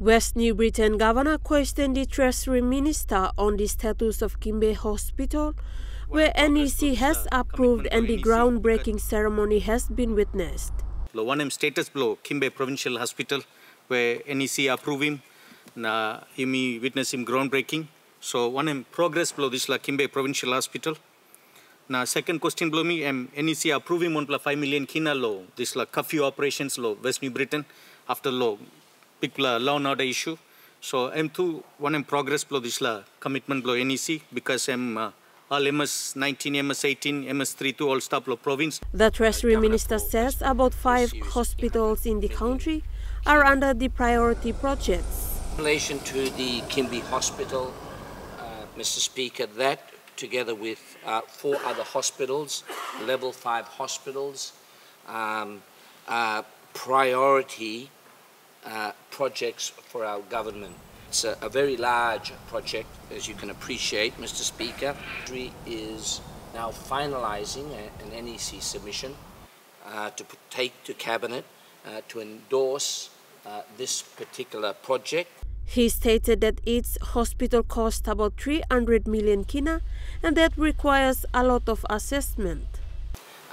West New Britain Governor questioned the Treasury Minister on the status of Kimbe Hospital, where NEC has approved and the groundbreaking ceremony has been witnessed. The one M status below Kimbe Provincial Hospital, where NEC approve him, na himi witness him groundbreaking. So one M progress below this la Kimbe Provincial Hospital. Now second question below me, um, NEC approve him on 5 million kina law. This la curfew operations law, West New Britain, after law big law and order issue. So M2 one in progress below this la commitment below NEC because M uh, all MS 19, MS 18, MS 32 all stop below province. The Treasury Minister says about five hospitals in the country are under the priority projects. In relation to the Kimbe Hospital, uh, Mr. Speaker, that together with uh, four other hospitals, level five hospitals, um, uh, priority uh, projects for our government. It's a, a, very large project, as you can appreciate, Mr. Speaker. Treasury is now finalising an NEC submission uh, to take to Cabinet uh, to endorse uh, this particular project. He stated that each hospital costs about 300 million kina and that requires a lot of assessment.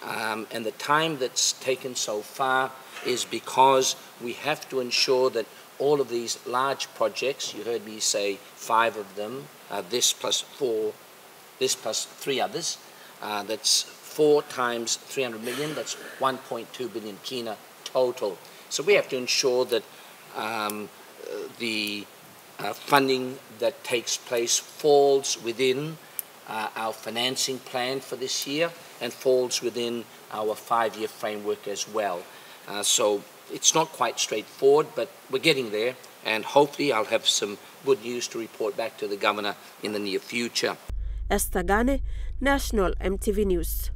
Um, and the time that's taken so far is because we have to ensure that all of these large projects, you heard me say five of them, uh, this plus four, this plus three others, uh, that's four times 300 million, that's 1.2 billion kina total. So we have to ensure that um, the uh, funding that takes place falls within uh, our financing plan for this year and falls within our five-year framework as well. Uh, so it's not quite straightforward, but we're getting there, and hopefully I'll have some good news to report back to the Governor in the near future. Esther Gane, National EMTV News.